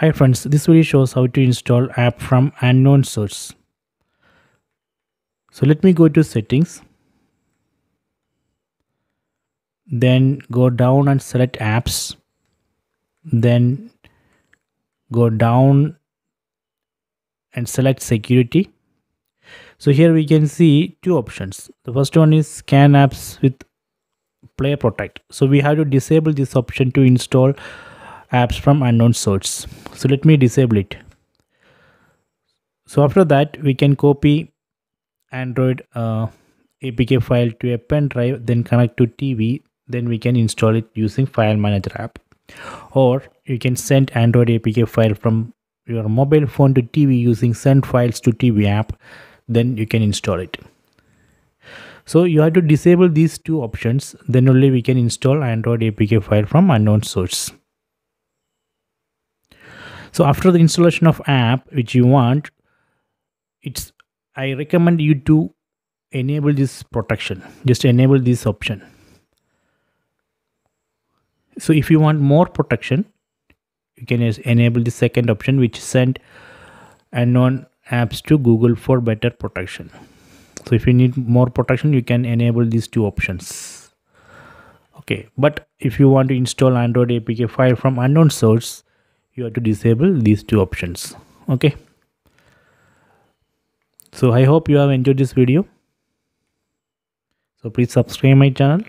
Hi friends, this video shows how to install app from unknown source. So let me go to settings. Then go down and select apps. Then go down and select security. So here we can see two options. The first one is scan apps with Play Protect. So we have to disable this option to install apps from unknown source so let me disable it. So after that we can copy android uh, apk file to a pen drive then connect to tv then we can install it using file manager app. Or you can send android apk file from your mobile phone to tv using send files to tv app. Then you can install it. So you have to disable these two options. Then only we can install android apk file from unknown source so after the installation of app which you want it's i recommend you to enable this protection. Just enable this option. So if you want more protection you can just enable the second option which send unknown apps to google for better protection. So if you need more protection you can enable these two options. Okay but if you want to install android apk file from unknown source you have to disable these two options. Okay? So i hope you have enjoyed this video. So please subscribe my channel